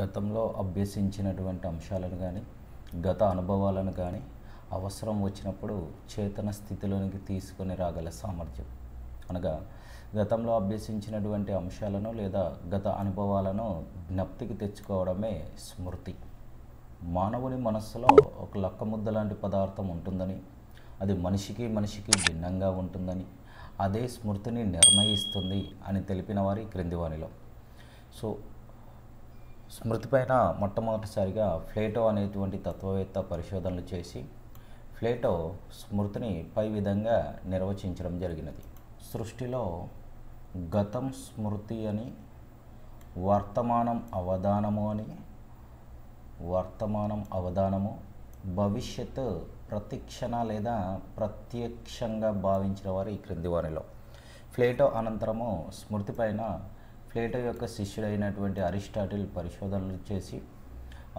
గతంలో అభ్యసించినటువంటి అంశాలను కానీ గత అనుభవాలను కానీ అవసరం వచ్చినప్పుడు చేతన స్థితిలోనికి తీసుకొని రాగల సామర్థ్యం. అనగా గతంలో అభ్యసించినటువంటి అంశాలను లేదా గత అనుభవాలను జ్ఞప్తికి తెచ్చుకోవడమే స్మృతి. మానవుని మనస్సులో ఒక లక్క ముద్ద లాంటి పదార్థం ఉంటుందని అది మనిషికి మనిషికి భిన్నంగా ఉంటుందని అదే స్మృతిని నిర్ణయిస్తుంది అని తెలిపిన వారి క్రింది వారిలో సో స్మృతి పైన మొట్టమొదటిసారిగా ఫ్లేటో అనేటువంటి తత్వవేత్త పరిశోధనలు చేసి ఫ్లేటో స్మృతిని పై విధంగా నిర్వచించడం జరిగినది. సృష్టిలో గతం స్మృతి అని వర్తమానం అవధానము అని వర్తమానం అవధానము భవిష్యత్ ప్రతిక్షణ లేదా ప్రత్యక్షంగా భావించిన వారు ఈ క్రింది వారిలో. ఫ్లేటో అనంతరము స్మృతి పైన ప్లేటో యొక్క శిష్యుడైనటువంటి అరిస్టాటిల్ పరిశోధనలు చేసి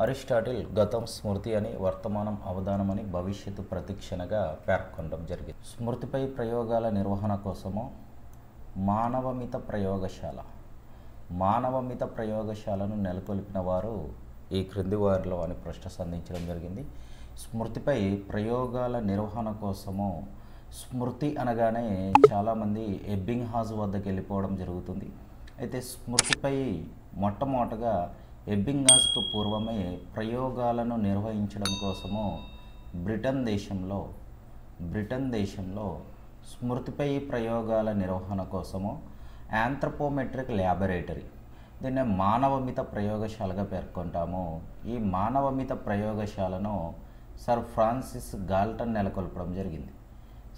అరిస్టాటిల్ గతం స్మృతి అని వర్తమానం అవధానం అని భవిష్యత్తు ప్రతిక్షణగా పేర్కొనడం జరిగింది. స్మృతిపై ప్రయోగాల నిర్వహణ కోసము మానవమిత ప్రయోగశాల మానవమిత ప్రయోగశాలను నెలకొల్పిన వారు ఈ క్రింది వారిలో అని ప్రశ్న సంధించడం జరిగింది. స్మృతిపై ప్రయోగాల నిర్వహణ కోసము స్మృతి అనగానే చాలామంది ఎబ్బింగ్ హాజ్ వద్దకు వెళ్ళిపోవడం జరుగుతుంది. అయితే స్మృతిపై మొట్టమొదటగా ఎబ్బింగాస్కు పూర్వమే ప్రయోగాలను నిర్వహించడం కోసము బ్రిటన్ దేశంలో బ్రిటన్ దేశంలో స్మృతిపై ప్రయోగాల నిర్వహణ కోసము యాంథ్రపోమెట్రిక్ ల్యాబొరేటరీ దీన్ని మానవమిత ప్రయోగశాలగా పేర్కొంటాము. ఈ మానవమిత ప్రయోగశాలను సర్ ఫ్రాన్సిస్ గాల్టన్ నెలకొల్పడం జరిగింది.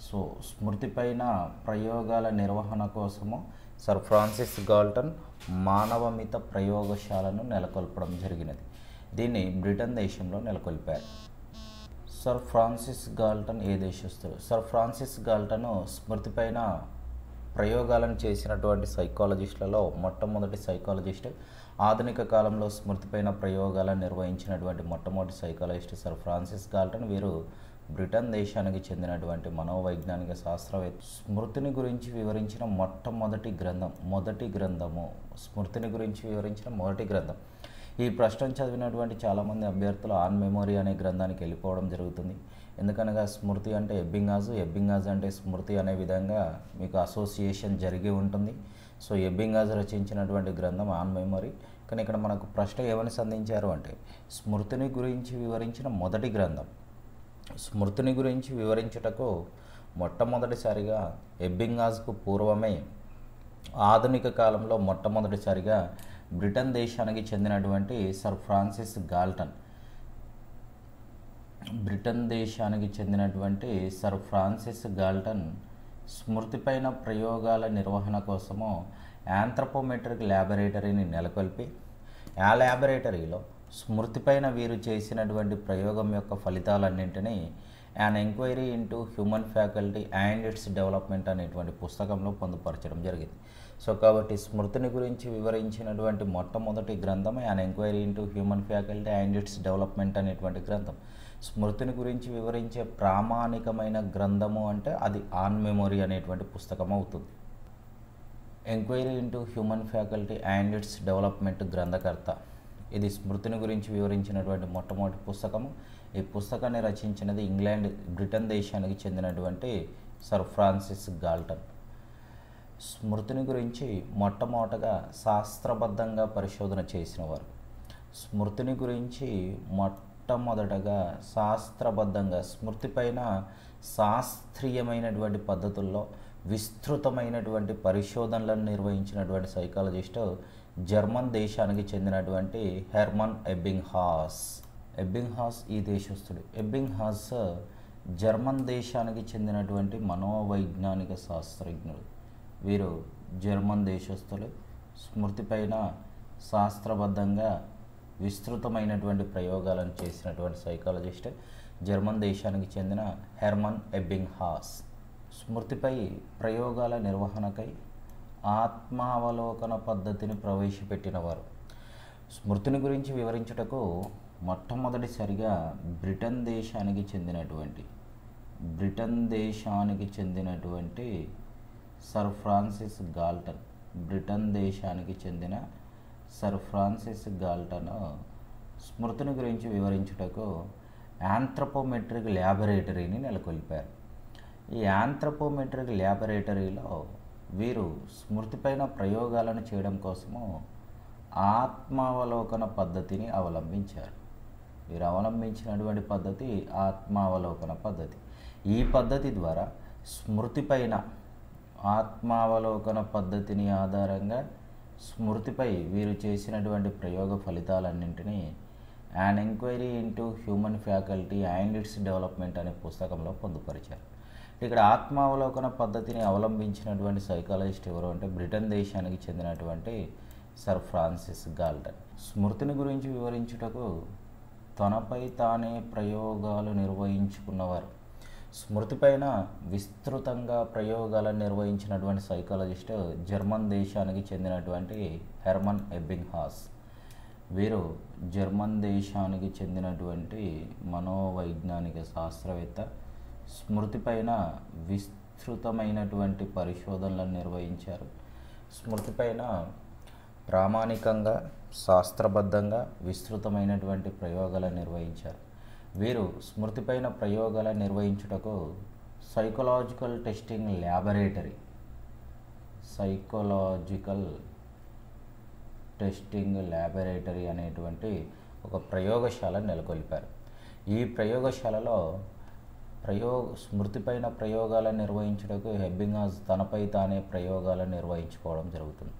సో స్మృతిపైన ప్రయోగాల నిర్వహణ కోసము సర్ ఫ్రాన్సిస్ గాల్టన్ మానవమిత ప్రయోగశాలను నెలకొల్పడం జరిగినది. దీన్ని బ్రిటన్ దేశంలో నెలకొల్పారు. సర్ ఫ్రాన్సిస్ గాల్టన్ ఏ దేశస్తుడు సర్ ఫ్రాన్సిస్ గాల్టన్ స్మృతి పైన ప్రయోగాలను చేసినటువంటి సైకాలజిస్టులలో మొట్టమొదటి సైకాలజిస్ట్ ఆధునిక కాలంలో స్మృతిపైన ప్రయోగాలను నిర్వహించినటువంటి మొట్టమొదటి సైకాలజిస్ట్ సర్ ఫ్రాన్సిస్ గాల్టన్. వీరు బ్రిటన్ దేశానికి చెందినటువంటి మనోవైజ్ఞానిక శాస్త్రవేత్త. స్మృతిని గురించి వివరించిన మొట్టమొదటి గ్రంథం మొదటి గ్రంథము. స్మృతిని గురించి వివరించిన మొదటి గ్రంథం. ఈ ప్రశ్న చదివినటువంటి చాలామంది అభ్యర్థులు ఆన్ మెమొరీ అనే గ్రంథానికి వెళ్ళిపోవడం జరుగుతుంది. ఎందుకనగా స్మృతి అంటే ఎబ్బింగాజు ఎబ్బింగాజు అంటే స్మృతి అనే విధంగా మీకు అసోసియేషన్ జరిగి ఉంటుంది. సో ఎబ్బింగాజు రచించినటువంటి గ్రంథం ఆన్ మెమొరీ. కానీ ఇక్కడ మనకు ప్రశ్న ఏమని సంధించారు అంటే స్మృతిని గురించి వివరించిన మొదటి గ్రంథం. స్మృతిని గురించి వివరించుటకు మొట్టమొదటిసారిగా ఎబ్బింగాజ్కు పూర్వమే ఆధునిక కాలంలో మొట్టమొదటిసారిగా బ్రిటన్ దేశానికి చెందినటువంటి సర్ ఫ్రాన్సిస్ గాల్టన్. బ్రిటన్ దేశానికి చెందినటువంటి సర్ ఫ్రాన్సిస్ గాల్టన్ స్మృతిపైన ప్రయోగాల నిర్వహణ కోసము యాంథ్రపోమెట్రిక్ ల్యాబొరేటరీని నెలకొల్పి ఆ ల్యాబొరేటరీలో స్మృతిపైన వీరు చేసినటువంటి ప్రయోగం యొక్క ఫలితాలన్నింటినీ an enquiry into human faculty and its development అనేటువంటి పుస్తకంలో పొందుపరచడం జరిగింది. సో కాబట్టి స్మృతిని గురించి వివరించినటువంటి మొట్టమొదటి గ్రంథం an enquiry into human faculty and its development అనేటువంటి గ్రంథం. స్మృతిని గురించి వివరించే ప్రామాణికమైన గ్రంథము అంటే అది ఆన్ మెమొరీ అనేటువంటి పుస్తకం అవుతుంది. Enquiry into human faculty and its development గ్రంథకర్త ఇది స్మృతిని గురించి వివరించినటువంటి మొట్టమొదటి పుస్తకము. ఈ పుస్తకాన్ని రచించినది ఇంగ్లాండ్ బ్రిటన్ దేశానికి చెందినటువంటి సర్ ఫ్రాన్సిస్ గాల్టన్. స్మృతిని గురించి మొట్టమొదటగా శాస్త్రబద్ధంగా పరిశోధన చేసినవారు. స్మృతిని గురించి మొట్టమొదటగా శాస్త్రబద్ధంగా స్మృతి పైన శాస్త్రీయమైనటువంటి పద్ధతుల్లో విస్తృతమైనటువంటి పరిశోధనలను నిర్వహించినటువంటి సైకాలజిస్టు జర్మన్ దేశానికి చెందినటువంటి Hermann Ebbinghaus Ebbinghaus ఈ దేశస్థుడు. ఎబ్బింగ్ హాస్ జర్మన్ దేశానికి చెందినటువంటి మనోవైజ్ఞానిక శాస్త్రజ్ఞుడు. వీరు జర్మన్ దేశస్థులు. స్మృతిపైన శాస్త్రబద్ధంగా విస్తృతమైనటువంటి ప్రయోగాలను చేసినటువంటి సైకాలజిస్ట్ జర్మన్ దేశానికి చెందిన హెర్మన్ ఎబ్బింగ్ హాస్ స్మృతిపై ప్రయోగాల నిర్వహణకై ఆత్మావలోకన పద్ధతిని ప్రవేశపెట్టినవారు. స్మృతిని గురించి వివరించుటకు మొట్టమొదటిసారిగా బ్రిటన్ దేశానికి చెందినటువంటి బ్రిటన్ దేశానికి చెందినటువంటి సర్ ఫ్రాన్సిస్ గాల్టన్ బ్రిటన్ దేశానికి చెందిన సర్ ఫ్రాన్సిస్ గాల్టన్ స్మృతిని గురించి వివరించుటకు యాంథ్రపోమెట్రిక్ ల్యాబొరేటరీని నెలకొల్పారు. ఈ యాంథ్రపోమెట్రిక్ ల్యాబొరేటరీలో వీరు స్మృతిపైన ప్రయోగాలను చేయడం కోసము ఆత్మావలోకన పద్ధతిని అవలంబించారు. వీరు అవలంబించినటువంటి పద్ధతి ఆత్మావలోకన పద్ధతి. ఈ పద్ధతి ద్వారా స్మృతిపైన ఆత్మావలోకన పద్ధతిని ఆధారంగా స్మృతిపై వీరు చేసినటువంటి ప్రయోగ ఫలితాలన్నింటినీ an enquiry into human faculty and its development అనే పుస్తకంలో పొందుపరిచారు. ఇక్కడ ఆత్మావలోకన పద్ధతిని అవలంబించినటువంటి సైకాలజిస్ట్ ఎవరు అంటే బ్రిటన్ దేశానికి చెందినటువంటి సర్ ఫ్రాన్సిస్ గాల్టన్. స్మృతిని గురించి వివరించుటకు తనపై తానే ప్రయోగాలు నిర్వహించుకున్నవారు. స్మృతిపైన విస్తృతంగా ప్రయోగాలను నిర్వహించినటువంటి సైకాలజిస్ట్ జర్మన్ దేశానికి చెందినటువంటి హెర్మన్ ఎబ్బింగ్హాస్. వీరు జర్మన్ దేశానికి చెందినటువంటి మనోవైజ్ఞానిక శాస్త్రవేత్త స్మృతిపైన విస్తృతమైనటువంటి పరిశోధనలను నిర్వహించారు. స్మృతిపైన ప్రామాణికంగా శాస్త్రబద్ధంగా విస్తృతమైనటువంటి ప్రయోగాలను నిర్వహించారు. వీరు స్మృతిపైన ప్రయోగాలను నిర్వహించుటకు psychological testing laboratory psychological testing laboratory అనేటువంటి ఒక ప్రయోగశాల నెలకొల్పారు. ఈ ప్రయోగశాలలో ప్రయోగ స్మృతిపైన ప్రయోగాలను నిర్వహించుటకు హెబ్బింగాజ్ తనపై తానే ప్రయోగాలను నిర్వహించుకోవడం జరుగుతుంది.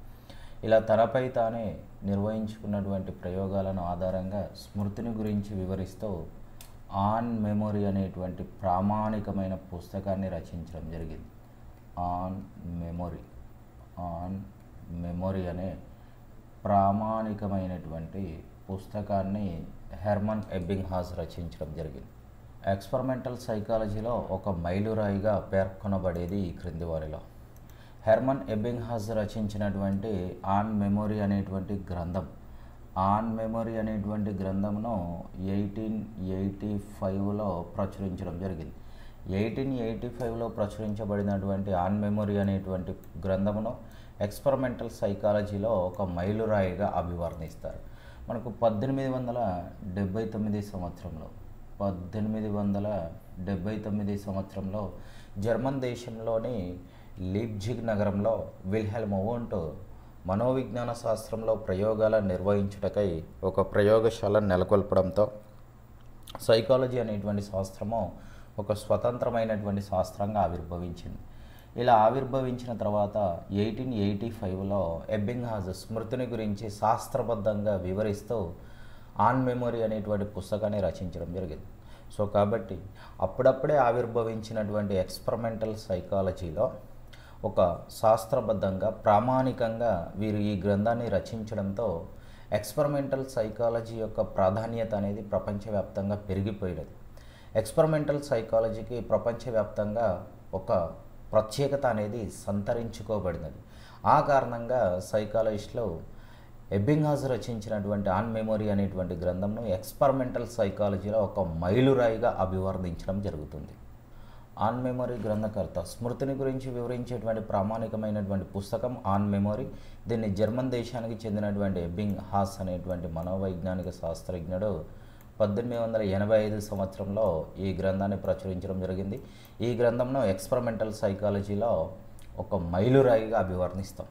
ఇలా తనపై తానే నిర్వహించుకున్నటువంటి ప్రయోగాలను ఆధారంగా స్మృతిని గురించి వివరిస్తూ ఆన్ మెమొరీ అనేటువంటి ప్రామాణికమైన పుస్తకాన్ని రచించడం జరిగింది. On memory. ఆన్ మెమొరీ అనే ప్రామాణికమైనటువంటి పుస్తకాన్ని హెర్మన్ ఎబ్బింగ్హాస్ రచించడం జరిగింది. ఎక్స్పెరిమెంటల్ సైకాలజీలో ఒక మైలురాయిగా పేర్కొనబడేది ఈ క్రింది వారిలో. హెర్మన్ ఎబ్బింగ్హాస్ రచించినటువంటి ఆన్ మెమొరీ అనేటువంటి గ్రంథం. ఆన్ మెమొరీ అనేటువంటి గ్రంథమును ఎయిటీన్ ఎయిటీ ఫైవ్లో ప్రచురించడం జరిగింది. ఎయిటీన్ ఎయిటీ ఫైవ్లో ప్రచురించబడినటువంటి ఆన్ మెమొరీ అనేటువంటి గ్రంథమును ఎక్స్పెరిమెంటల్ సైకాలజీలో ఒక మైలురాయిగా అభివర్ణిస్తారు. మనకు పద్దెనిమిది వందల డెబ్భై తొమ్మిది సంవత్సరంలో పద్దెనిమిది వందల డెబ్భై తొమ్మిది సంవత్సరంలో జర్మన్ దేశంలోని లీప్జిగ్ నగరంలో విల్హెల్ మొవోంట్ మనోవిజ్ఞాన శాస్త్రంలో ప్రయోగాల నిర్వహించుటకై ఒక ప్రయోగశాల నెలకొల్పడంతో సైకాలజీ అనేటువంటి శాస్త్రము ఒక స్వతంత్రమైనటువంటి శాస్త్రంగా ఆవిర్భవించింది. ఇలా ఆవిర్భవించిన తర్వాత ఎయిటీన్ ఎయిటీ ఫైవ్లో ఎబ్బింగ్హాజ్ స్మృతిని గురించి శాస్త్రబద్ధంగా వివరిస్తూ ఆన్ మెమొరీ అనేటువంటి పుస్తకాన్ని రచించడం జరిగింది. సో కాబట్టి అప్పుడప్పుడే ఆవిర్భవించినటువంటి ఎక్స్పెరిమెంటల్ సైకాలజీలో ఒక శాస్త్రబద్ధంగా ప్రామాణికంగా వీరు ఈ గ్రంథాన్ని రచించడంతో ఎక్స్పెరిమెంటల్ సైకాలజీ యొక్క ప్రాధాన్యత అనేది ప్రపంచవ్యాప్తంగా పెరిగిపోయినది. ఎక్స్పెరిమెంటల్ సైకాలజీకి ప్రపంచవ్యాప్తంగా ఒక ప్రత్యేకత అనేది సంతరించుకోబడినది. ఆ కారణంగా సైకాలజిస్టులు ఎబ్బింగ్హాజ్ రచించినటువంటి ఆన్ మెమొరీ అనేటువంటి గ్రంథంను ఎక్స్పెరిమెంటల్ సైకాలజీలో ఒక మైలురాయిగా అభివర్ణించడం జరుగుతుంది. ఆన్ మెమొరీ గ్రంథకర్త స్మృతిని గురించి వివరించేటువంటి ప్రామాణికమైనటువంటి పుస్తకం ఆన్ మెమొరీ. దీన్ని జర్మన్ దేశానికి చెందినటువంటి ఎబ్బింగ్ హాస్ అనేటువంటి మనోవైజ్ఞానిక శాస్త్రజ్ఞుడు పద్దెనిమిది వందల ఎనభై ఐదు సంవత్సరంలో ఈ గ్రంథాన్ని ప్రచురించడం జరిగింది. ఈ గ్రంథంను ఎక్స్పెరిమెంటల్ సైకాలజీలో ఒక మైలురాయిగా అభివర్ణిస్తాం.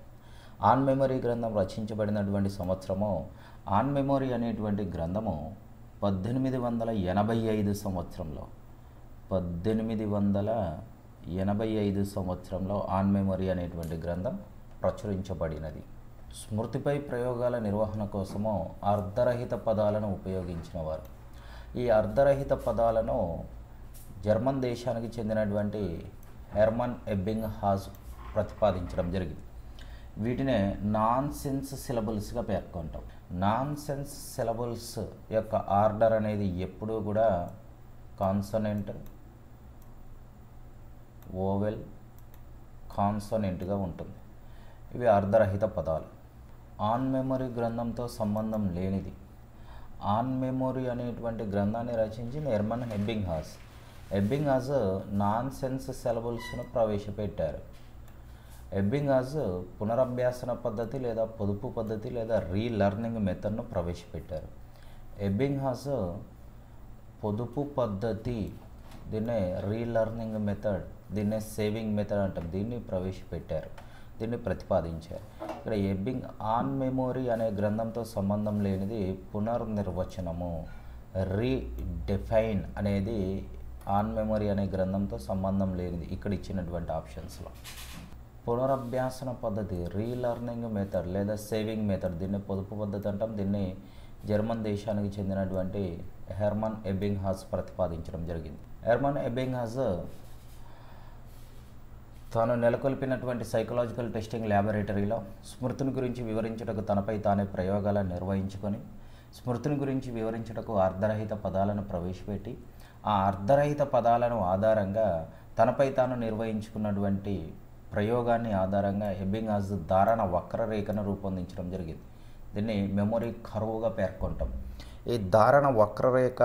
ఆన్ మెమొరీ గ్రంథం రచించబడినటువంటి సంవత్సరము ఆన్ మెమరీ అనేటువంటి గ్రంథము పద్దెనిమిది వందల ఎనభై ఐదు సంవత్సరంలో పద్దెనిమిది వందల ఎనభై ఐదు సంవత్సరంలో ఆన్ మెమరీ అనేటువంటి గ్రంథం ప్రచురించబడినది. స్మృతిపై ప్రయోగాల నిర్వహణ కోసము అర్ధరహిత పదాలను ఉపయోగించినవారు. ఈ అర్ధరహిత పదాలను జర్మన్ దేశానికి చెందినటువంటి హెర్మన్ ఎబ్బింగ్ హాజ్ ప్రతిపాదించడం జరిగింది. వీటినే నాన్ సెన్స్ సిలబుల్స్గా పేర్కొంటాం. నాన్ సెన్స్ సిలబుల్స్ యొక్క ఆర్డర్ అనేది ఎప్పుడూ కూడా కాన్సనెంట్ ఓవెల్ కాన్సనెంట్గా ఉంటుంది. ఇవి అర్ధరహిత పదాలు. ఆన్ మెమొరీ గ్రంథంతో సంబంధం లేనిది. ఆన్ మెమొరీ అనేటువంటి గ్రంథాన్ని రచించి Hermann Ebbinghaus Ebbinghaus nonsense సిలబుల్స్ను ప్రవేశపెట్టారు. ఎబ్బింగాజ్ పునరభ్యాసన పద్ధతి లేదా పొదుపు పద్ధతి లేదా రీలర్నింగ్ మెథడ్ను ప్రవేశపెట్టారు. ఎబ్బింగ్హాజ్ పొదుపు పద్ధతి దీన్నే రీలర్నింగ్ మెథడ్ దీన్నే సేవింగ్ మెథడ్ అంటారు. దీన్ని ప్రవేశపెట్టారు. దీన్ని ప్రతిపాదించారు. ఇక్కడ ఎబ్బింగ్ ఆన్ మెమోరీ అనే గ్రంథంతో సంబంధం లేనిది పునర్నిర్వచనము. రీడిఫైన్ అనేది ఆన్ మెమొరీ అనే గ్రంథంతో సంబంధం లేనిది. ఇక్కడ ఇచ్చినటువంటి ఆప్షన్స్లో. పునరభ్యాసన పద్ధతి రీలర్నింగ్ మెథడ్ లేదా సేవింగ్ మెథడ్ దీన్ని పొదుపు పద్ధతి అంటాం. దీన్ని జర్మన్ దేశానికి చెందినటువంటి హెర్మన్ ఎబ్బింగ్ హాస్ ప్రతిపాదించడం జరిగింది. హెర్మన్ ఎబ్బింగ్ హాస్ తాను నెలకొల్పినటువంటి సైకలాజికల్ టెస్టింగ్ ల్యాబొరేటరీలో స్మృతిని గురించి వివరించుటకు తనపై తానే ప్రయోగాలను నిర్వహించుకొని స్మృతిని గురించి వివరించుటకు అర్ధరహిత పదాలను ప్రవేశపెట్టి ఆ అర్ధరహిత పదాలను ఆధారంగా తనపై తాను నిర్వహించుకున్నటువంటి ప్రయోగాన్ని ఆధారంగా ఎబ్బింగాజ్ ధారణ వక్రరేఖను రూపొందించడం జరిగింది. దీన్ని మెమొరీ కరువుగా పేర్కొంటాం. ఈ ధారణ వక్రరేఖ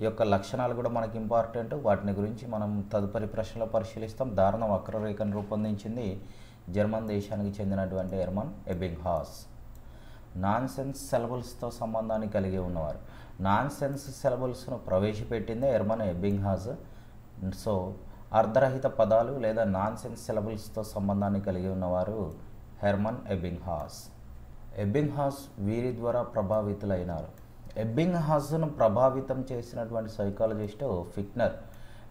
యొక్క లక్షణాలు కూడా మనకి ఇంపార్టెంట్. వాటిని గురించి మనం తదుపరి ప్రశ్నలో పరిశీలిస్తాం. ధారణ వక్రరేఖను రూపొందించింది జర్మన్ దేశానికి చెందినటువంటి Hermann Ebbinghaus nonsense సెలబుల్స్తో సంబంధాన్ని కలిగి ఉన్నవారు. నాన్ సెన్స్ సెలబుల్స్ను ప్రవేశపెట్టిందే ఎర్మన్ ఎబ్బింగ్ సో అర్ధరహిత పదాలు లేదా నాన్ సెన్స్ సిలబుల్స్తో సంబంధాన్ని కలిగి ఉన్నవారు హెర్మన్ ఎబ్బింగ్ హాస్ వీరి ద్వారా ప్రభావితులైనారు. ఎబ్బింగ్హాస్ను ప్రభావితం చేసినటువంటి సైకాలజిస్ట్ ఫిక్నర్.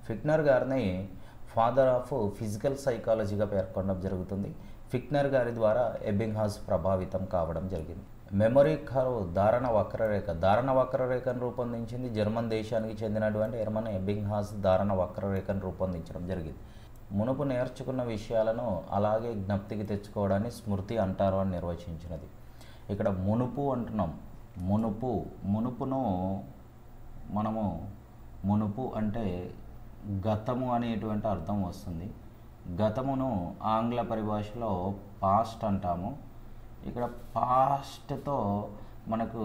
ఫిక్నర్ గారిని ఫాదర్ ఆఫ్ ఫిజికల్ సైకాలజీగా పేర్కొనడం జరుగుతుంది. ఫిక్నర్ గారి ద్వారా ఎబ్బింగ్హాస్ ప్రభావితం కావడం జరిగింది. మెమరీ కర్వ్ ధారణ వక్రరేఖ. ధారణ వక్రరేఖను రూపొందించింది జర్మన్ దేశానికి చెందినటువంటి ఎర్మన్ ఎబ్బింగ్ హాస్ ధారణ వక్రరేఖను రూపొందించడం జరిగింది. మునుపు నేర్చుకున్న విషయాలను అలాగే జ్ఞప్తికి తెచ్చుకోవడాన్ని స్మృతి అంటారు అని నిర్వచించినది. ఇక్కడ మునుపు అంటున్నాం. మునుపు మునుపును మనము మునుపు అంటే గతము అనేటువంటి అర్థం వస్తుంది. గతమును ఆంగ్ల పరిభాషలో పాస్ట్ అంటాము. ఇక్కడ పాస్ట్తో మనకు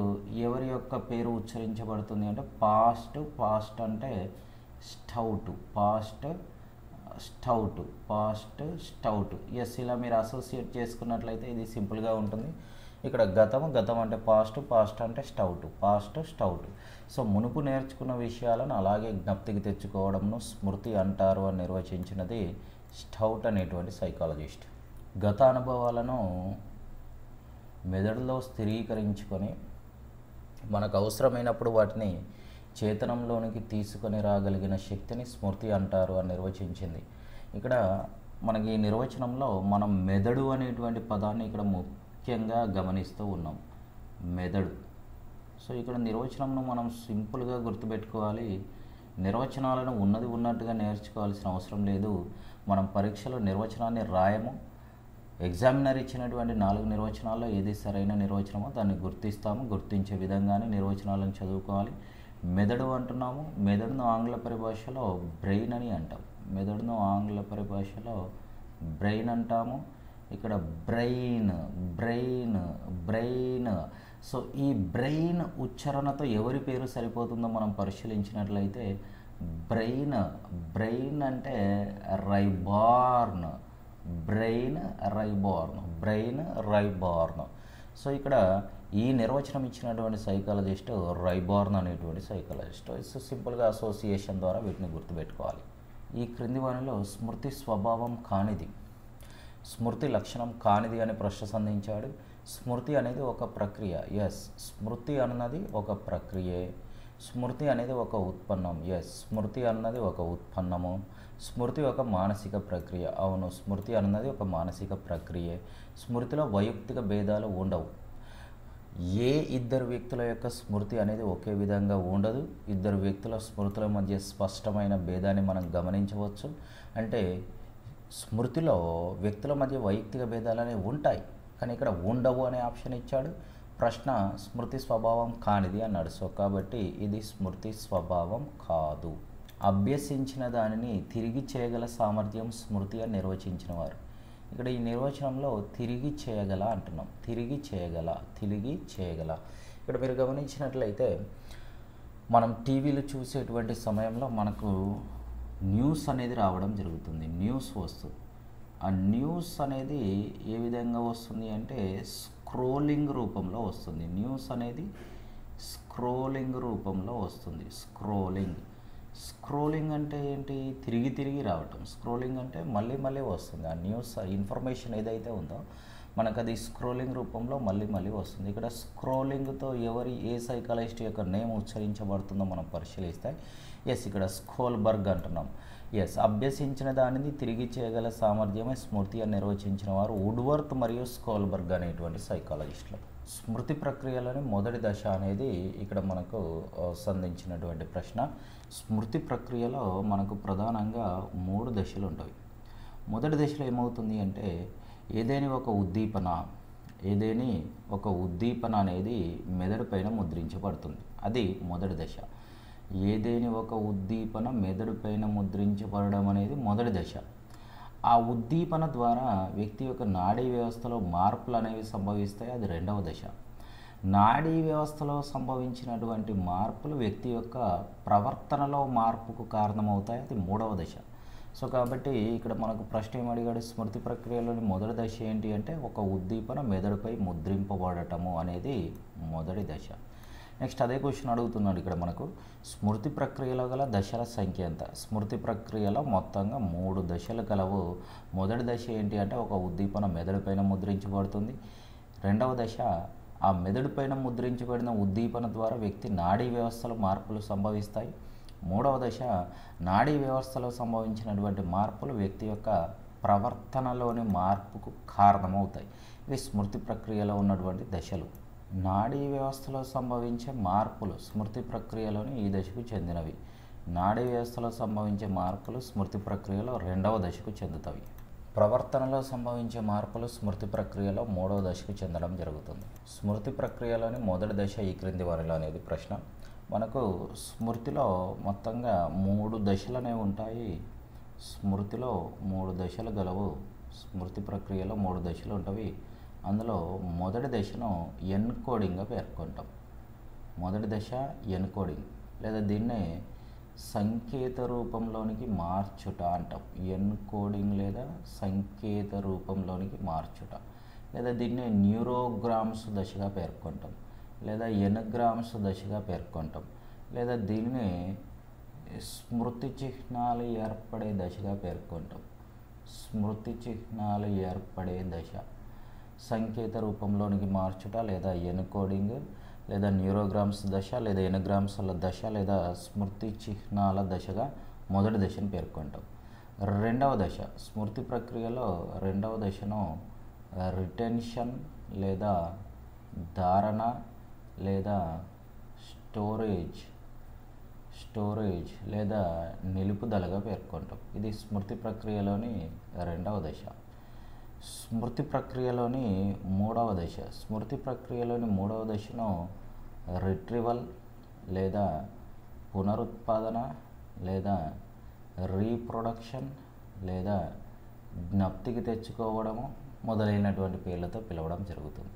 ఎవరి యొక్క పేరు ఉచ్చరించబడుతుంది అంటే పాస్ట్ పాస్ట్ అంటే stout past stout past stout yes ఇలా మీరు అసోసియేట్ చేసుకున్నట్లయితే ఇది సింపుల్గా ఉంటుంది. ఇక్కడ గతం గతం అంటే పాస్ట్ పాస్ట్ అంటే స్టౌట్ పాస్ట్ స్టౌట్ సో మునుపు నేర్చుకున్న విషయాలను అలాగే జ్ఞప్తికి తెచ్చుకోవడంను స్మృతి అంటారు అని నిర్వచించినది స్టౌట్ అనేటువంటి సైకాలజిస్ట్ గత అనుభవాలను మెదడులో స్థిరీకరించుకొని మనకు అవసరమైనప్పుడు వాటిని చేతనంలోనికి తీసుకొని రాగలిగిన శక్తిని స్మృతి అంటారు అని నిర్వచించింది. ఇక్కడ మనకి ఈ నిర్వచనంలో మనం మెదడు అనేటువంటి పదాన్ని ఇక్కడ ముఖ్యంగా గమనిస్తూ ఉన్నాం. మెదడు. సో ఇక్కడ నిర్వచనంను మనం సింపుల్గా గుర్తుపెట్టుకోవాలి. నిర్వచనాలను ఉన్నది ఉన్నట్టుగా నేర్చుకోవాల్సిన అవసరం లేదు. మనం పరీక్షలో నిర్వచనాన్ని రాయము ఎగ్జామినర్ ఇచ్చినటువంటి నాలుగు నిర్వచనాల్లో ఏది సరైన నిర్వచనమో దాన్ని గుర్తిస్తాము గుర్తించే విధంగానే నిర్వచనాలను చదువుకోవాలి. మెదడు అంటున్నాము. మెదడును ఆంగ్ల పరిభాషలో బ్రెయిన్ అని అంటాం. మెదడును ఆంగ్ల పరిభాషలో బ్రెయిన్ అంటాము. ఇక్కడ బ్రెయిన్ బ్రెయిన్ బ్రెయిన్. సో ఈ బ్రెయిన్ ఉచ్చారణతో ఎవరి పేరు సరిపోతుందో మనం పరిశీలించినట్లయితే బ్రెయిన్ బ్రెయిన్ అంటే రైబార్న్. బ్రెయిన్ రైబార్న్ బ్రెయిన్ రైబార్న్ సో ఇక్కడ ఈ నిర్వచనం ఇచ్చినటువంటి సైకాలజిస్ట్ రైబార్న్ అనేటువంటి సైకాలజిస్ట్ సో సింపుల్గా అసోసియేషన్ ద్వారా వీటిని గుర్తుపెట్టుకోవాలి. ఈ క్రింది వానిలో స్మృతి స్వభావం కానిది. స్మృతి లక్షణం కానిది అని ప్రశ్న సంధించాడు. స్మృతి అనేది ఒక ప్రక్రియ. ఎస్ స్మృతి అన్నది ఒక ప్రక్రియే. స్మృతి అనేది ఒక ఉత్పన్నం. ఎస్ స్మృతి అన్నది ఒక ఉత్పన్నము. స్మృతి ఒక మానసిక ప్రక్రియ. అవును స్మృతి అన్నది ఒక మానసిక ప్రక్రియే. స్మృతిలో వైయక్తిక భేదాలు ఉండవు. ఏ ఇద్దరు వ్యక్తుల యొక్క స్మృతి అనేది ఒకే విధంగా ఉండదు. ఇద్దరు వ్యక్తుల స్మృతుల మధ్య స్పష్టమైన భేదాన్ని మనం గమనించవచ్చు. అంటే స్మృతిలో వ్యక్తుల మధ్య వైయక్తిక భేదాలు అనేవి ఉంటాయి. కానీ ఇక్కడ ఉండవు అనే ఆప్షన్ ఇచ్చాడు. ప్రశ్న స్మృతి స్వభావం కానిది అన్నాడు సో కాబట్టి ఇది స్మృతి స్వభావం కాదు. అభ్యసించిన దానిని తిరిగి చేయగల సామర్థ్యం స్మృతి అని నిర్వచించిన వారు ఇక్కడ ఈ నిర్వచనంలో తిరిగి చేయగల అంటున్నాం. తిరిగి చేయగల తిరిగి చేయగల. ఇక్కడ మీరు గమనించినట్లయితే మనం టీవీలు చూసేటువంటి సమయంలో మనకు న్యూస్ అనేది రావడం జరుగుతుంది. న్యూస్ వస్తుంది. ఆ న్యూస్ అనేది ఏ విధంగా వస్తుంది అంటే స్క్రోలింగ్ రూపంలో వస్తుంది. న్యూస్ అనేది స్క్రోలింగ్ రూపంలో వస్తుంది. స్క్రోలింగ్. స్క్రోలింగ్ అంటే ఏంటి? తిరిగి తిరిగి రావటం. స్క్రోలింగ్ అంటే మళ్ళీ మళ్ళీ వస్తుంది. ఆ న్యూస్ ఇన్ఫర్మేషన్ ఏదైతే ఉందో మనకు అది స్క్రోలింగ్ రూపంలో మళ్ళీ మళ్ళీ వస్తుంది. ఇక్కడ స్క్రోలింగ్తో ఎవరి ఏ సైకాలజిస్ట్ యొక్క నేమ్ ఉచ్చరించబడుతుందో మనం పరిశీలిస్తే ఎస్ ఇక్కడ స్కోల్బర్గ్ అంటున్నాం. ఎస్ అభ్యసించిన దానిని తిరిగి చేయగల సామర్థ్యమే స్మృతి అని నిర్వచించిన వారు వుడ్వర్త్ మరియు స్కోల్బర్గ్ అనేటువంటి సైకాలజిస్టులు. స్మృతి ప్రక్రియలోని మొదటి దశ అనేది ఇక్కడ మనకు సంధించినటువంటి ప్రశ్న. స్మృతి ప్రక్రియలో మనకు ప్రధానంగా మూడు దశలు ఉంటాయి. మొదటి దశలో ఏమవుతుంది అంటే ఏదేని ఒక ఉద్దీపన ఏదేని ఒక ఉద్దీపన అనేది మెదడు పైన ముద్రించబడుతుంది. అది మొదటి దశ. ఏదేని ఒక ఉద్దీపన మెదడు పైన ముద్రించబడడం అనేది మొదటి దశ. ఆ ఉద్దీపన ద్వారా వ్యక్తి యొక్క నాడీ వ్యవస్థలో మార్పులు అనేవి సంభవిస్తాయి. అది రెండవ దశ. నాడీ వ్యవస్థలో సంభవించినటువంటి మార్పులు వ్యక్తి యొక్క ప్రవర్తనలో మార్పుకు కారణమవుతాయి. అది మూడవ దశ. సో కాబట్టి ఇక్కడ మనకు ప్రశ్న ఏమడిగాడు? అడిగాడు స్మృతి ప్రక్రియలోని మొదటి దశ ఏంటి అంటే ఒక ఉద్దీపన మెదడుపై ముద్రింపబడటము అనేది మొదటి దశ. నెక్స్ట్ అదే క్వశ్చన్ అడుగుతున్నాడు ఇక్కడ మనకు. స్మృతి ప్రక్రియలో గల దశల సంఖ్య ఎంత? స్మృతి ప్రక్రియలో మొత్తంగా మూడు దశలు కలవు మొదటి దశ ఏంటి అంటే ఒక ఉద్దీపన మెదడుపైన ముద్రించబడుతుంది. రెండవ దశ ఆ మెదడుపైన ముద్రించబడిన ఉద్దీపన ద్వారా వ్యక్తి నాడీ వ్యవస్థలో మార్పులు సంభవిస్తాయి. మూడవ దశ నాడీ వ్యవస్థలో సంభవించినటువంటి మార్పులు వ్యక్తి యొక్క ప్రవర్తనలోని మార్పుకు కారణమవుతాయి. ఇవి స్మృతి ప్రక్రియలో ఉన్నటువంటి దశలు. నాడీ వ్యవస్థలో సంభవించే మార్పులు స్మృతి ప్రక్రియలోని ఈ దశకు చెందినవి. నాడీ వ్యవస్థలో సంభవించే మార్పులు స్మృతి ప్రక్రియలో రెండవ దశకు చెందుతాయి. ప్రవర్తనలో సంభవించే మార్పులు స్మృతి ప్రక్రియలో మూడవ దశకు చెందడం జరుగుతుంది. స్మృతి ప్రక్రియలోని మొదటి దశ ఈ క్రింది వారిలో అనేది ప్రశ్న. మనకు స్మృతిలో మొత్తంగా మూడు దశలు అనేవి ఉంటాయి. స్మృతిలో మూడు దశలు గలవు. స్మృతి ప్రక్రియలో మూడు దశలు ఉంటవి అందులో మొదటి దశను ఎన్కోడింగ్గా పేర్కొంటాం. మొదటి దశ ఎన్కోడింగ్ లేదా దీన్నే సంకేత రూపంలోనికి మార్చుట అంటాం. ఎన్కోడింగ్ లేదా సంకేత రూపంలోనికి మార్చుట. లేదా దీన్నే న్యూరోగ్రామ్స్ దశగా పేర్కొంటాం. లేదా ఎనగ్రామ్స్ దశగా పేర్కొంటాం. లేదా దీన్ని స్మృతి చిహ్నాలు ఏర్పడే దశగా పేర్కొంటాం. స్మృతి చిహ్నాలు ఏర్పడే దశ. సంకేత రూపంలోనికి మార్చుట లేదా ఎన్కోడింగ్ లేదా న్యూరోగ్రామ్స్ దశ లేదా ఎనగ్రామ్స్ల దశ లేదా స్మృతి చిహ్నాల దశగా మొదటి దశను పేర్కొంటాం. రెండవ దశ స్మృతి ప్రక్రియలో రెండవ దశను రిటెన్షన్ లేదా ధారణ లేదా స్టోరేజ్ స్టోరేజ్ లేదా నిలుపుదలగా పేర్కొంటాం. ఇది స్మృతి ప్రక్రియలోని రెండవ దశ. స్మృతి ప్రక్రియలోని మూడవ దశ స్మృతి ప్రక్రియలోని మూడవ దశను రిట్రివల్ లేదా పునరుత్పాదన లేదా రీప్రొడక్షన్ లేదా జ్ఞప్తికి తెచ్చుకోవడము మొదలైనటువంటి పేర్లతో పిలవడం జరుగుతుంది.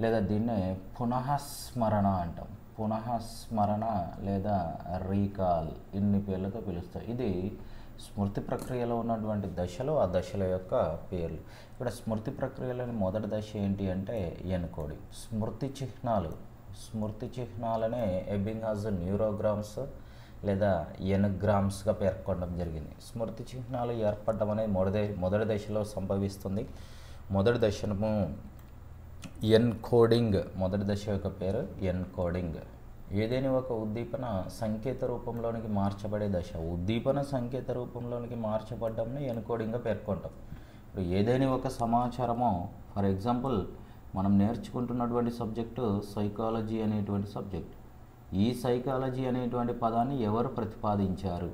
లేదా దీన్నే పునఃస్మరణ అంటాం. పునఃస్మరణ లేదా రీకాల్ ఇన్ని పేర్లతో పిలుస్తాం. ఇది స్మృతి ప్రక్రియలో ఉన్నటువంటి దశలు ఆ దశల యొక్క పేర్లు. ఇక్కడ స్మృతి ప్రక్రియలోని మొదటి దశ ఏంటి అంటే ఎన్కోడింగ్. స్మృతి చిహ్నాలు స్మృతి చిహ్నాలనే ఎబింగ్హాజ్ న్యూరోగ్రామ్స్ లేదా ఎనగ్రామ్స్గా పేర్కొనడం జరిగింది. స్మృతి చిహ్నాలు ఏర్పడడం అనేది మొదటి మొదటి దశలో సంభవిస్తుంది. మొదటి దశను ఎన్కోడింగ్ మొదటి దశ యొక్క పేరు ఎన్కోడింగ్. ఏదైనా ఒక ఉద్దీపన సంకేత రూపంలోనికి మార్చబడే దశ. ఉద్దీపన సంకేత రూపంలోనికి మార్చబడ్డంని ఎన్కోడింగ్గా పేర్కొంటాం. ఇప్పుడు ఏదైనా ఒక సమాచారము ఫర్ ఎగ్జాంపుల్ మనం నేర్చుకుంటున్నటువంటి సబ్జెక్టు సైకాలజీ అనేటువంటి సబ్జెక్ట్. ఈ సైకాలజీ అనేటువంటి పదాన్ని ఎవరు ప్రతిపాదించారు?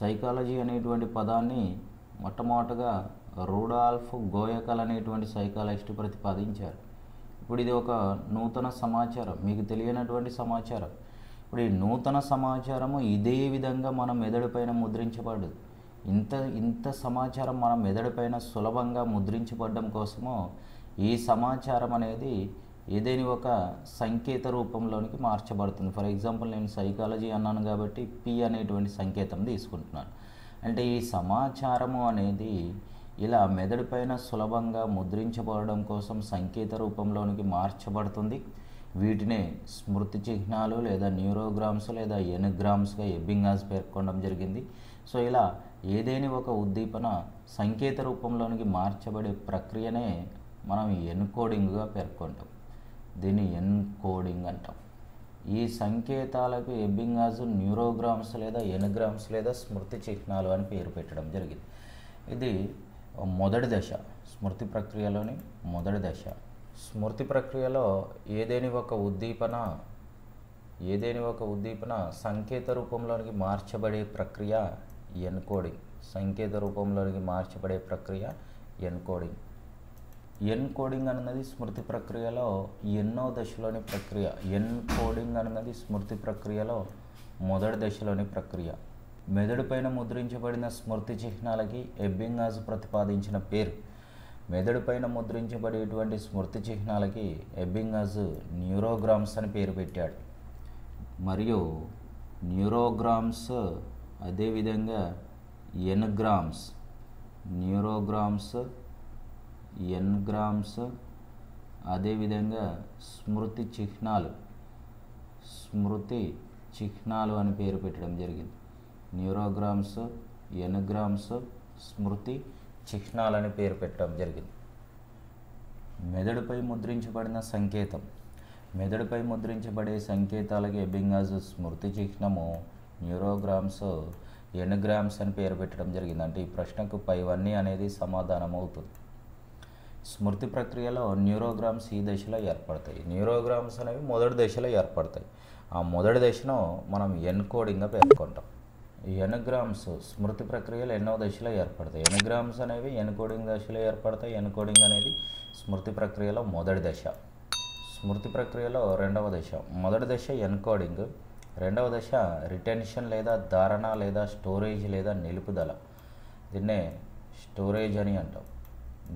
సైకాలజీ అనేటువంటి పదాన్ని మొట్టమొదటగా రూడాల్ఫ్ గోయకల్ అనేటువంటి సైకాలజిస్ట్ ప్రతిపాదించారు. ఇప్పుడు ఇది ఒక నూతన సమాచారం మీకు తెలియనటువంటి సమాచారం. ఇప్పుడు ఈ నూతన సమాచారము ఇదే విధంగా మన మెదడుపైన ముద్రించబడదు. ఇంత ఇంత సమాచారం మన మెదడుపైన సులభంగా ముద్రించబడడం కోసము ఈ సమాచారం అనేది ఏదైనా ఒక సంకేత రూపంలోనికి మార్చబడుతుంది. ఫర్ ఎగ్జాంపుల్ నేను సైకాలజీ అన్నాను కాబట్టి పి అనేటువంటి సంకేతం తీసుకుంటున్నాను. అంటే ఈ సమాచారము అనేది ఇలా మెదడుపైన సులభంగా ముద్రించబడడం కోసం సంకేత రూపంలోనికి మార్చబడుతుంది. వీటినే స్మృతి చిహ్నాలు లేదా న్యూరోగ్రామ్స్ లేదా ఎనుగ్రామ్స్గా ఎబ్బింగాస్ పేర్కొనడం జరిగింది. సో ఇలా ఏదేని ఒక ఉద్దీపన సంకేత రూపంలోనికి మార్చబడే ప్రక్రియనే మనం ఎన్కోడింగ్గా పేర్కొంటాం. దీన్ని ఎన్కోడింగ్ అంటాం. ఈ సంకేతాలకు ఎబ్బింగాస్ న్యూరోగ్రామ్స్ లేదా ఎన్గ్రామ్స్ లేదా స్మృతి చిహ్నాలు అని పేరు పెట్టడం జరిగింది. ఇది మొదటి దశ స్మృతి ప్రక్రియలోని మొదటి దశ. స్మృతి ప్రక్రియలో ఏదేని ఒక ఉద్దీపన ఏదేని ఒక ఉద్దీపన సంకేత రూపంలోనికి మార్చబడే ప్రక్రియ ఎన్కోడింగ్. సంకేత రూపంలోనికి మార్చబడే ప్రక్రియ ఎన్కోడింగ్. ఎన్కోడింగ్ అన్నది స్మృతి ప్రక్రియలో ఎన్నో దశలోని ప్రక్రియ. ఎన్కోడింగ్ అన్నది స్మృతి ప్రక్రియలో మొదటి దశలోని ప్రక్రియ. మెదడుపైన ముద్రించబడిన స్మృతి చిహ్నాలకి ఎబ్బింగాజ్ ప్రతిపాదించిన పేరు. మెదడుపైన ముద్రించబడేటువంటి స్మృతి చిహ్నాలకి ఎబ్బింగాజ్ న్యూరోగ్రామ్స్ అని పేరు పెట్టాడు. మరియు న్యూరోగ్రామ్స్ అదేవిధంగా ఎన్గ్రామ్స్. న్యూరోగ్రామ్స్ ఎన్గ్రామ్స్ అదేవిధంగా స్మృతి చిహ్నాలు స్మృతి చిహ్నాలు అని పేరు పెట్టడం జరిగింది. న్యూరోగ్రామ్స్ ఎన్గ్రామ్స్ స్మృతి చిహ్నాలు అని పేరు పెట్టడం జరిగింది. మెదడుపై ముద్రించబడిన సంకేతం. మెదడుపై ముద్రించబడే సంకేతాలకి ఎబింగాజ్ స్మృతి చిహ్నము న్యూరోగ్రామ్స్ ఎన్గ్రామ్స్ అని పేరు పెట్టడం జరిగింది. అంటే ఈ ప్రశ్నకు పైవన్నీ అనేది సమాధానం అవుతుంది స్మృతి ప్రక్రియలో న్యూరోగ్రామ్స్ ఈ దశలో ఏర్పడతాయి. న్యూరోగ్రామ్స్ అనేవి మొదటి దశలో ఏర్పడతాయి. ఆ మొదటి దశను మనం ఎన్కోడింగ్గా పేర్కొంటాం. ఎన్గ్రామ్స్ స్మృతి ప్రక్రియలు ఎన్నో దశలో ఏర్పడతాయి. ఎన్గ్రామ్స్ అనేవి ఎన్కోడింగ్ దశలో ఏర్పడతాయి. ఎన్కోడింగ్ అనేది స్మృతి ప్రక్రియలో మొదటి దశ. స్మృతి ప్రక్రియలో రెండవ దశ. మొదటి దశ ఎన్కోడింగ్. రెండవ దశ రిటెన్షన్ లేదా ధారణ లేదా స్టోరేజ్ లేదా నిలుపుదల. దీన్నే స్టోరేజ్ అని అంటాం.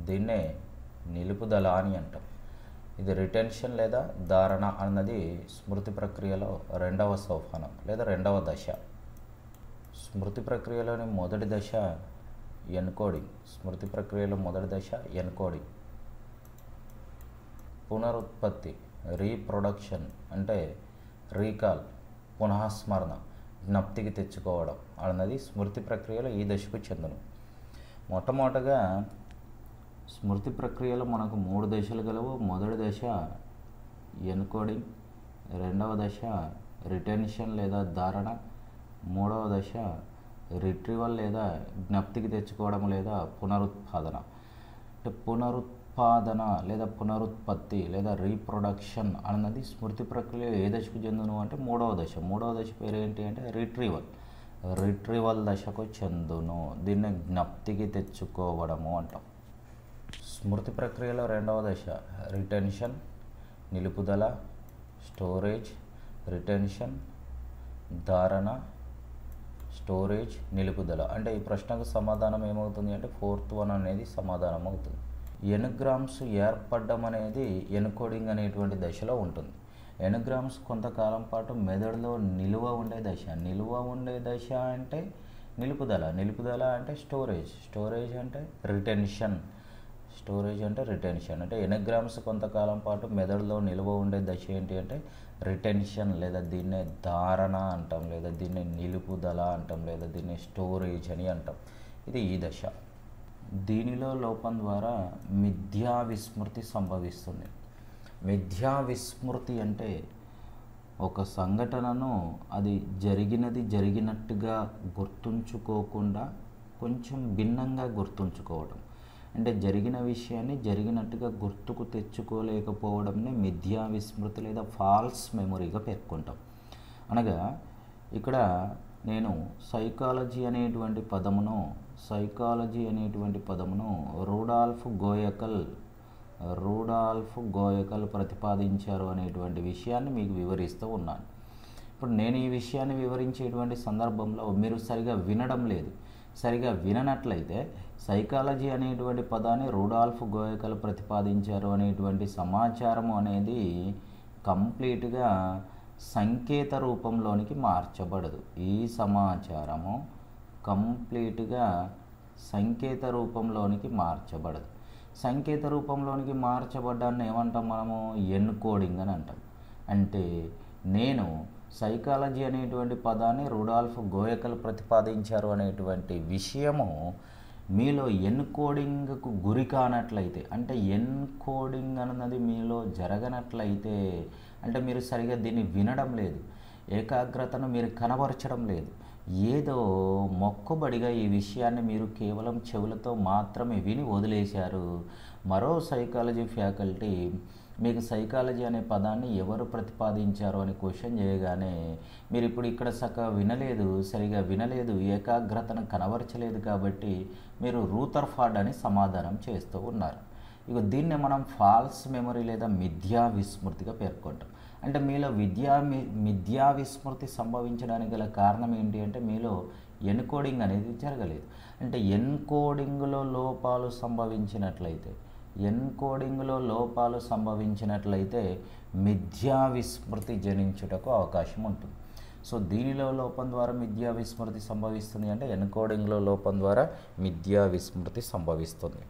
దీన్నే నిలుపుదల అని అంటాం. ఇది రిటెన్షన్ లేదా ధారణ అన్నది స్మృతి ప్రక్రియలో రెండవ సోపానం లేదా రెండవ దశ. స్మృతి ప్రక్రియలోని మొదటి దశ ఎన్కోడింగ్. స్మృతి ప్రక్రియలో మొదటి దశ ఎన్కోడింగ్. పునరుత్పత్తి రీప్రొడక్షన్ అంటే రీకాల్ పునఃస్మరణ జ్ఞప్తికి తెచ్చుకోవడం అన్నది స్మృతి ప్రక్రియలో ఈ దశకు చెందును. మొట్టమొదటగా స్మృతి ప్రక్రియలో మనకు మూడు దశలు గలవు. మొదటి దశ ఎన్కోడింగ్ రెండవ దశ రిటెన్షన్ లేదా ధారణ మూడవ దశ రిట్రీవల్ లేదా జ్ఞప్తికి తెచ్చుకోవడం లేదా పునరుత్పాదన. అంటే పునరుత్పాదన లేదా పునరుత్పత్తి లేదా రీప్రొడక్షన్ అన్నది స్మృతి ప్రక్రియ ఏ దశకు చెందును అంటే మూడవ దశ. మూడవ దశ పేరు ఏంటి అంటే రిట్రీవల్. రిట్రీవల్ దశకు చెందును. దీన్ని జ్ఞప్తికి తెచ్చుకోవడము అంటాం. స్మృతి ప్రక్రియలో రెండవ దశ. రిటెన్షన్ నిలుపుదల స్టోరేజ్ రిటెన్షన్ ధారణ స్టోరేజ్ నిలుపుదల. అంటే ఈ ప్రశ్నకు సమాధానం ఏమవుతుంది అంటే ఫోర్త్ వన్ అనేది సమాధానం అవుతుంది. ఎనుగ్రామ్స్ ఏర్పడడం అనేది ఎన్కోడింగ్ అనేటువంటి దశలో ఉంటుంది. ఎనుగ్రామ్స్ కొంతకాలం పాటు మెదడులో నిలువ ఉండే దశ. నిలువ ఉండే దశ అంటే నిలుపుదల. నిలుపుదల అంటే స్టోరేజ్. స్టోరేజ్ అంటే రిటెన్షన్. స్టోరేజ్ అంటే రిటెన్షన్. అంటే ఎనగ్రామ్స్ కొంతకాలం పాటు మెదడులో నిల్వ ఉండే దశ ఏంటి అంటే రిటెన్షన్ లేదా దీన్నే ధారణ అంటాం లేదా దీన్నే నిలుపుదల అంటాం లేదా దీన్నే స్టోరేజ్ అని అంటాం. ఇది ఈ దశ. దీనిలో లోపం ద్వారా మిథ్యా విస్మృతి సంభవిస్తుంది. మిథ్యా విస్మృతి అంటే ఒక సంఘటనను అది జరిగినది జరిగినట్టుగా గుర్తుంచుకోకుండా కొంచెం భిన్నంగా గుర్తుంచుకోవడం అంటే జరిగిన విషయాన్ని జరిగినట్టుగా గుర్తుకు తెచ్చుకోలేకపోవడంని మిథ్యా విస్మృతి లేదా ఫాల్స్ మెమొరీగా పేర్కొంటాం. అనగా ఇక్కడ నేను సైకాలజీ అనేటువంటి పదమును సైకాలజీ అనేటువంటి పదమును రూడాల్ఫ్ గోయకల్ రూడాల్ఫ్ గోయకల్ ప్రతిపాదించారు అనేటువంటి విషయాన్ని మీకు వివరిస్తూ ఉన్నాను. ఇప్పుడు నేను ఈ విషయాన్ని వివరించేటువంటి సందర్భంలో మీరు సరిగా వినడం లేదు. సరిగా విననట్లయితే సైకాలజీ అనేటువంటి పదాన్ని రూడాల్ఫ్ గోయకలు ప్రతిపాదించారు అనేటువంటి సమాచారం అనేది కంప్లీట్గా సంకేత రూపంలోనికి మార్చబడదు. ఈ సమాచారము కంప్లీట్గా సంకేత రూపంలోనికి మార్చబడదు. సంకేత రూపంలోనికి మార్చబడ్డాన్ని ఏమంటాం మనము? ఎన్కోడింగ్ అని అంటాం. అంటే నేను సైకాలజీ అనేటువంటి పదాన్ని రుడాల్ఫ్ గోయకలు ప్రతిపాదించారు అనేటువంటి విషయము మీలో ఎన్కోడింగ్కు గురి కానట్లయితే అంటే ఎన్కోడింగ్ అన్నది మీలో జరగనట్లయితే అంటే మీరు సరిగా దీన్ని వినడం లేదు ఏకాగ్రతను మీరు కనబరచడం లేదు ఏదో మొక్కుబడిగా ఈ విషయాన్ని మీరు కేవలం చెవులతో మాత్రమే విని వదిలేశారు. మరో సైకాలజీ ఫ్యాకల్టీ మీకు సైకాలజీ అనే పదాన్ని ఎవరు ప్రతిపాదించారు అని క్వశ్చన్ చేయగానే మీరు ఇప్పుడు ఇక్కడ సక వినలేదు సరిగా వినలేదు ఏకాగ్రతను కనబరచలేదు కాబట్టి మీరు రూతర్ఫార్డ్ అని సమాధానం చేస్తూ ఉన్నారు. ఇక దీన్ని మనం ఫాల్స్ మెమరీ లేదా మిథ్యా విస్మృతిగా పేర్కొంటాం. అంటే మీలో విద్యా మిథ్యా విస్మృతి సంభవించడానికి గల కారణం ఏంటి అంటే మీలో ఎన్కోడింగ్ అనేది జరగలేదు. అంటే ఎన్కోడింగ్లో లోపాలు సంభవించినట్లయితే ఎన్కోడింగ్లో లోపాలు సంభవించినట్లయితే మిథ్యా విస్మృతి జనించుటకు అవకాశం ఉంటుంది. సో దీనిలో లోపం ద్వారా మిథ్యా విస్మృతి సంభవిస్తుంది అంటే ఎన్కోడింగ్లో లోపం ద్వారా మిథ్యా విస్మృతి సంభవిస్తుంది.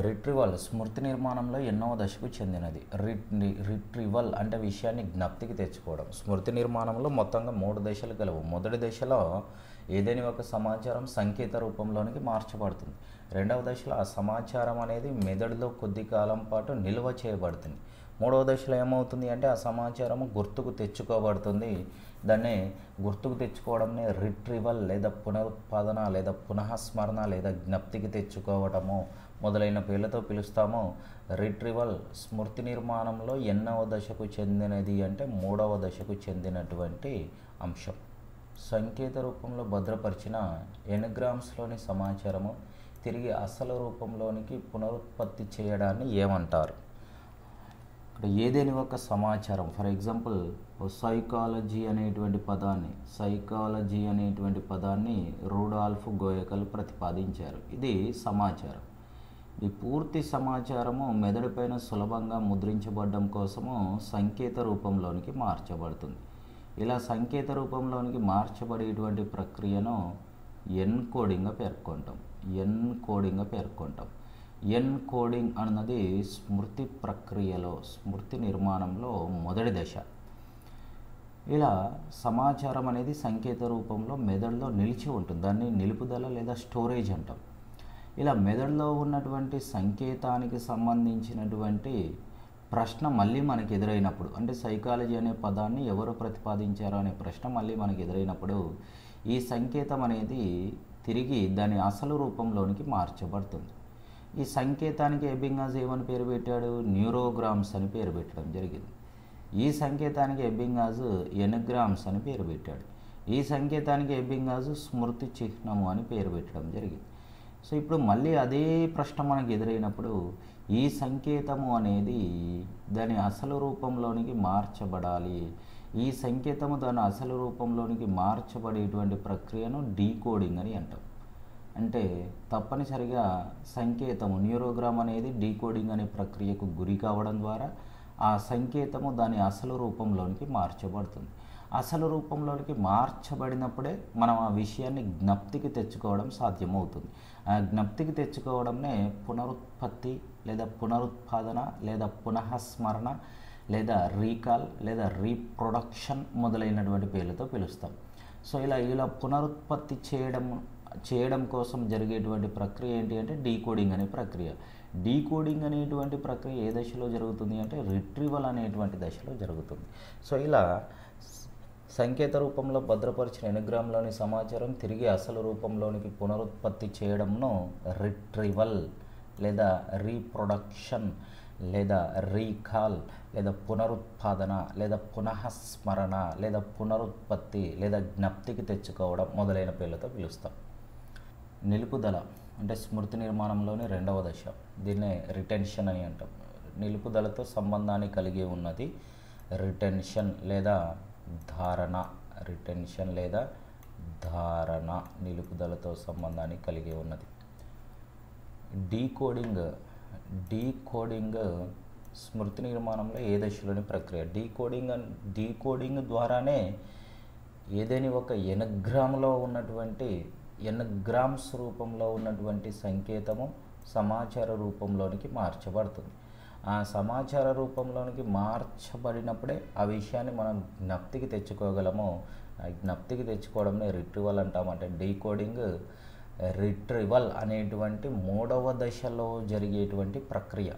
రిట్రివల్ స్మృతి నిర్మాణంలో ఎన్నో దశకు చెందినది. రిట్ రిట్రివల్ అంటే విషయాన్ని జ్ఞప్తికి తెచ్చుకోవడం. స్మృతి నిర్మాణంలో మొత్తంగా మూడు దశలు కలవు మొదటి దశలో ఏదైనా ఒక సమాచారం సంకేత రూపంలోనికి మార్చబడుతుంది. రెండవ దశలో ఆ సమాచారం అనేది మెదడులో కొద్ది కాలం పాటు నిల్వ చేయబడుతుంది. మూడవ దశలో ఏమవుతుంది అంటే ఆ సమాచారము గుర్తుకు తెచ్చుకోబడుతుంది. దాన్ని గుర్తుకు తెచ్చుకోవడంని రిట్రివల్ లేదా పునరుత్పాదన లేదా పునఃస్మరణ లేదా జ్ఞప్తికి తెచ్చుకోవటము మొదలైన పేర్లతో పిలుస్తాము. రిట్రివల్ స్మృతి నిర్మాణంలో ఎన్నవ దశకు చెందినది అంటే మూడవ దశకు చెందినటువంటి అంశం. సంకేత రూపంలో భద్రపరిచిన ఎనగ్రామ్స్లోని సమాచారము తిరిగి అసలు రూపంలోనికి పునరుత్పత్తి చేయడాన్ని ఏమంటారు? ఇక్కడ ఏదేని ఒక సమాచారం? ఫర్ ఎగ్జాంపుల్ సైకాలజీ అనేటువంటి పదాన్ని సైకాలజీ అనేటువంటి పదాన్ని రూడాల్ఫ్ గోయకలు ప్రతిపాదించారు. ఇది సమాచారం. ఈ పూర్తి సమాచారము మెదడుపైన సులభంగా ముద్రించబడడం కోసము సంకేత రూపంలోనికి మార్చబడుతుంది. ఇలా సంకేత రూపంలోనికి మార్చబడేటువంటి ప్రక్రియను ఎన్ కోడింగ్గా పేర్కొంటాం. ఎన్ కోడింగ్గా పేర్కొంటాం. ఎన్ కోడింగ్ అన్నది స్మృతి ప్రక్రియలో స్మృతి నిర్మాణంలో మొదటి దశ. ఇలా సమాచారం అనేది సంకేత రూపంలో మెదడులో నిలిచి ఉంటుంది. దాన్ని నిలుపుదల లేదా స్టోరేజ్ అంటాం. ఇలా మెదడులో ఉన్నటువంటి సంకేతానికి సంబంధించినటువంటి ప్రశ్న మళ్ళీ మనకు ఎదురైనప్పుడు అంటే సైకాలజీ అనే పదాన్ని ఎవరు ప్రతిపాదించారు అనే ప్రశ్న మళ్ళీ మనకు ఎదురైనప్పుడు ఈ సంకేతం అనేది తిరిగి దాని అసలు రూపంలోనికి మార్చబడుతుంది. ఈ సంకేతానికి ఎబ్బింగాజ్ ఏమని పేరు పెట్టాడు? న్యూరోగ్రామ్స్ అని పేరు పెట్టడం జరిగింది. ఈ సంకేతానికి ఎబ్బింగాజ్ ఎనగ్రామ్స్ అని పేరు పెట్టాడు. ఈ సంకేతానికి ఎబ్బింగాజ్ స్మృతి చిహ్నము అని పేరు పెట్టడం జరిగింది. సో ఇప్పుడు మళ్ళీ అదే ప్రశ్న మనకు ఎదురైనప్పుడు ఈ సంకేతము అనేది దాని అసలు రూపంలోనికి మార్చబడాలి ఈ సంకేతము దాని అసలు రూపంలోనికి మార్చబడేటువంటి ప్రక్రియను డీకోడింగ్ అని అంటాం. అంటే తప్పనిసరిగా సంకేతము న్యూరోగ్రామ్ అనేది డీకోడింగ్ అనే ప్రక్రియకు గురి కావడం ద్వారా ఆ సంకేతము దాని అసలు రూపంలోనికి మార్చబడుతుంది. అసలు రూపంలోనికి మార్చబడినప్పుడే మనం ఆ విషయాన్ని జ్ఞప్తికి తెచ్చుకోవడం సాధ్యమవుతుంది. ఆ జ్ఞప్తికి తెచ్చుకోవడంనే పునరుత్పత్తి లేదా పునరుత్పాదన లేదా పునఃస్మరణ లేదా రీకాల్ లేదా రీప్రొడక్షన్ మొదలైనటువంటి పేర్లతో పిలుస్తాం. సో ఇలా ఇలా పునరుత్పత్తి చేయడం చేయడం కోసం జరిగేటువంటి ప్రక్రియ ఏంటి అంటే డీకోడింగ్ అనే ప్రక్రియ. డీకోడింగ్ అనేటువంటి ప్రక్రియ ఏ దశలో జరుగుతుంది అంటే రిట్రీవల్ అనేటువంటి దశలో జరుగుతుంది. సో ఇలా సంకేత రూపంలో భద్రపరిచిన ఎనుగ్రామ్లోని సమాచారం తిరిగి అసలు రూపంలోనికి పునరుత్పత్తి చేయడంను రిట్రీవల్ లేదా రీప్రొడక్షన్ లేదా రీకాల్ లేదా పునరుత్పాదన లేదా పునఃస్మరణ లేదా పునరుత్పత్తి లేదా జ్ఞప్తికి తెచ్చుకోవడం మొదలైన పేర్లతో పిలుస్తాం. నిలుపుదల అంటే స్మృతి నిర్మాణంలోని రెండవ దశ. దీన్నే రిటెన్షన్ అని అంటాం. నిలుపుదలతో సంబంధాన్ని కలిగి ఉన్నది రిటెన్షన్ లేదా ధారణ. రిటెన్షన్ లేదా ధారణ నిలుపుదలతో సంబంధాన్ని కలిగి ఉన్నది. డీకోడింగ్ డీకోడింగ్ స్మృతి నిర్మాణంలో ఏ దశలోని ప్రక్రియ? డీకోడింగ్ అండ్ డీకోడింగ్ ద్వారానే ఏదైనా ఒక ఎనగ్రామ్లో ఉన్నటువంటి ఎనగ్రామ్స్ రూపంలో ఉన్నటువంటి సంకేతము సమాచార రూపంలోనికి మార్చబడుతుంది. ఆ సమాచార రూపంలోనికి మార్చబడినప్పుడే ఆ విషయాన్ని మనం జ్ఞప్తికి తెచ్చుకోగలము. ఆ జ్ఞప్తికి తెచ్చుకోవడంని రిట్రివల్ అంటామంటే డీకోడింగ్ రిట్రివల్ అనేటువంటి మూడవ దశలో జరిగేటువంటి ప్రక్రియ.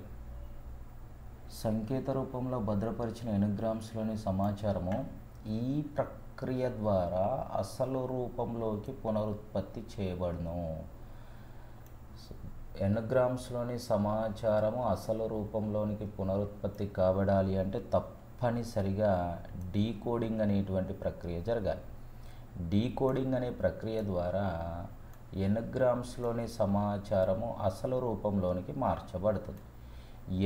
సంకేత రూపంలో భద్రపరిచిన ఎనుగ్రామ్స్లోని సమాచారము ఈ ప్రక్రియ ద్వారా అసలు రూపంలోకి పునరుత్పత్తి చేయబడును. ఎనుగ్రామ్స్లోని సమాచారము అసలు రూపంలోనికి పునరుత్పత్తి కాబడాలి అంటే తప్పనిసరిగా డీకోడింగ్ అనేటువంటి ప్రక్రియ జరగాలి. డీకోడింగ్ అనే ప్రక్రియ ద్వారా ఎన్గ్రామ్స్లోని సమాచారము అసలు రూపంలోనికి మార్చబడుతుంది.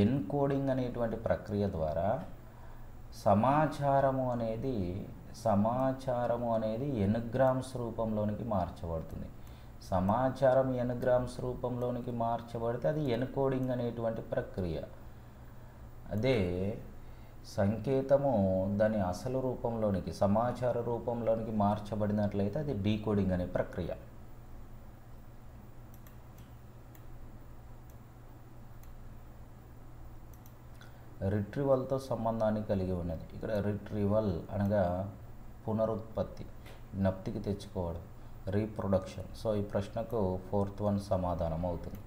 ఎన్కోడింగ్ అనేటువంటి ప్రక్రియ ద్వారా సమాచారము అనేది సమాచారము అనేది ఎన్గ్రామ్స్ రూపంలోనికి మార్చబడుతుంది. సమాచారం ఎన్గ్రామ్స్ రూపంలోనికి మార్చబడితే అది ఎన్కోడింగ్ అనేటువంటి ప్రక్రియ. అదే సంకేతము దాని అసలు రూపంలోనికి సమాచార రూపంలోనికి మార్చబడినట్లయితే అది డీకోడింగ్ అనే ప్రక్రియ. రిట్రివల్తో సంబంధాన్ని కలిగి ఉన్నది. ఇక్కడ రిట్రివల్ అనగా పునరుత్పత్తి జ్ఞప్తికి తెచ్చుకోవడం రీప్రొడక్షన్. సో ఈ ప్రశ్నకు ఫోర్త్ వన్ సమాధానం అవుతుంది.